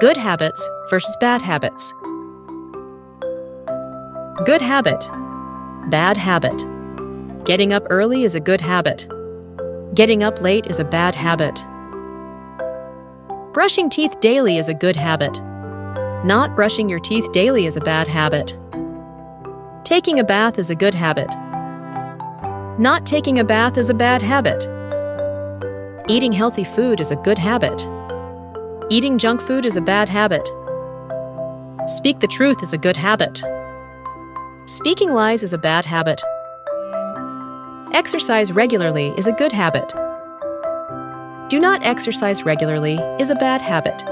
Good habits versus bad habits. Good habit. Bad habit. Getting up early is a good habit. Getting up late is a bad habit. Brushing teeth daily is a good habit. Not brushing your teeth daily is a bad habit. Taking a bath is a good habit. Not taking a bath is a bad habit. Eating healthy food is a good habit. Eating junk food is a bad habit. Speak the truth is a good habit. Speaking lies is a bad habit. Exercise regularly is a good habit. Do not exercise regularly is a bad habit.